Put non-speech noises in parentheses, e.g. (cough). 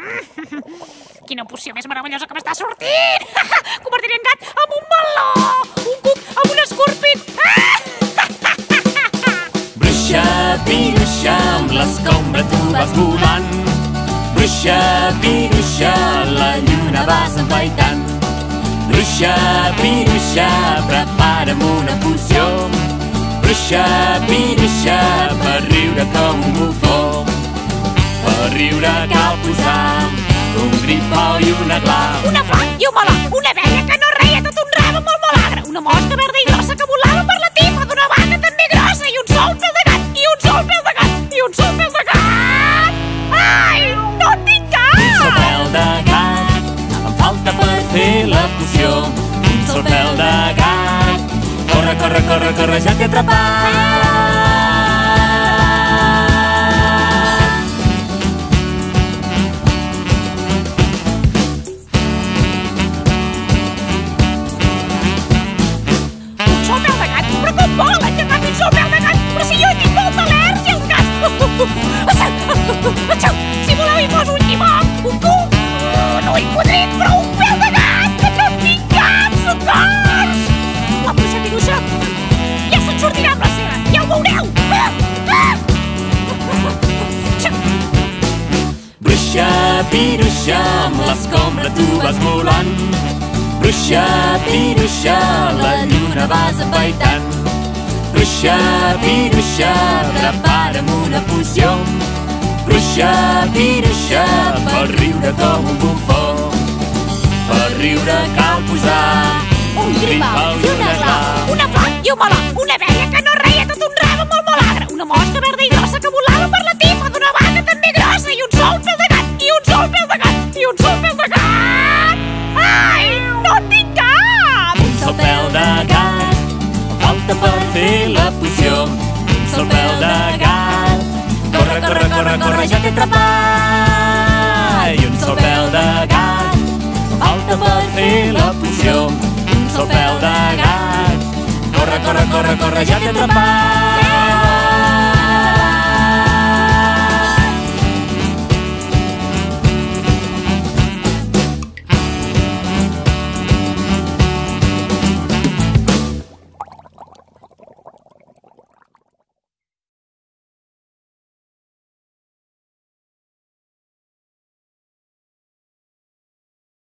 (laughs) Quina poció més meravellosa que m'està sortint! (laughs) Convertiré en gat amb un meló! Un cuc amb un escorpit! (laughs) Bruixa, piruixa, amb l'escombra tu vas volant. Bruixa, piruixa, la lluna vas empaitant. Bruixa, piruixa, prepara'm una poció. Bruixa, piruixa, per riure com un bufó. Riure cal posar un gripau i una glau. Una flor i un meló! Una abella que no reia tot un rave molt malagre! Una mosca verda i grossa que volava per la tifa d'una vaca també grossa! I un sol pèl de gat! I un sol pèl de gat! I un sol pèl de gat! Ai, no tinc Un sol cap! pèl de gat em falta per fer la poció. Un sol pèl de gat. Corre, corre, corre, corre, ja t'he atrapat. Piruixa, amb l'escombra tu vas volant. Bruixa, piruixa, la lluna vas empaitant. Bruixa, piruixa, prepara'm una poció. Bruixa, piruixa, per riure com un bufó. Per riure cal posar Un gripau i una glau. Una flor i un meló. Una gat. I un sol pèl de gat. Ai, no en tinc cap! Un sol pèl de gat falta per fer la poció. Sol pèl de gat. Corre, corre, corre, corre, ja t'he atrapat. I un sol pèl de gat falta per fer la poció. Un sol pèl de gat. Corre, corre, corre, corre, ja t'he atrapat.